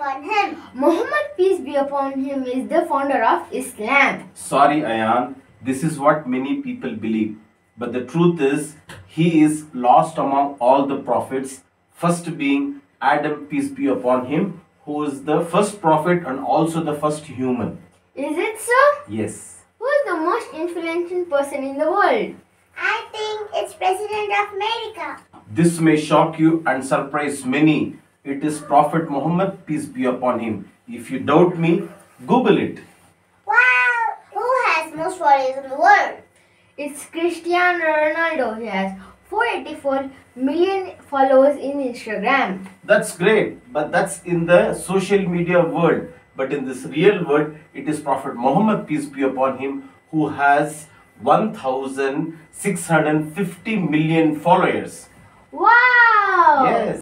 Muhammad, peace be upon him, is the founder of Islam. Sorry, Ayan, this is what many people believe. But the truth is, he is lost among all the prophets, first being Adam, peace be upon him, who is the first prophet and also the first human. Is it so? Yes. Who is the most influential person in the world? I think it's President of America. This may shock you and surprise many. It is Prophet Muhammad, peace be upon him. If you doubt me, Google it. Wow! Who has most followers in the world? It's Cristiano Ronaldo. He has 484 million followers in Instagram. That's great, but that's in the social media world. But in this real world, it is Prophet Muhammad, peace be upon him, who has 1650 million followers. Wow! Yes.